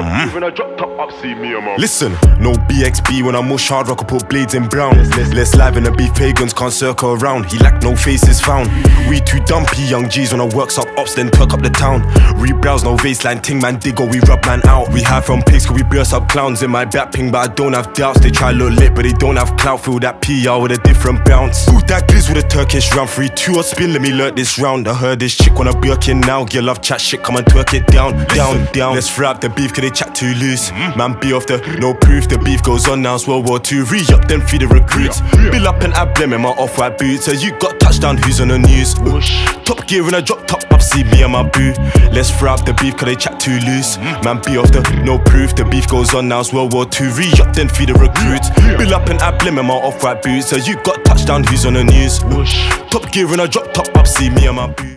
When uh-huh. drop top up, see me and Listen, no BXB when I mush hard rock, I put blades in brown. Less live in the beef pagans can't circle around. He lack no faces found. We too dumpy young G's when I works up ops, then twerk up the town. Rebrowse no baseline, ting man dig or we rub man out. We hide from pigs, cause we burst up clowns in my back ping, but I don't have doubts. They try look lit, but they don't have clout. Feel that PR with a different bounce. Ooh, that glizz with a Turkish round. 3 2 or spin, let me learn this round. I heard this chick wanna Birkin now. Girl love chat shit, come and twerk it down, down, down. Let's up the beef, cause they chat too loose. Man, be off the no proof, the beef goes on now. It's World War II. Re up, then feed the recruits. Bill up and emblem in my off white boots. So you got touchdown, who's on the news? Top gear in a drop top up, see me and my boo. Let's fry up the beef, cause they chat too loose. Mm-hmm. Man, be off the no proof, the beef goes on now. It's World War II. Re up, then feed the recruits. Bill up and emblem in my off white boots. So you got touchdown, who's on the news? Top gear in a drop top up, see me and my boo.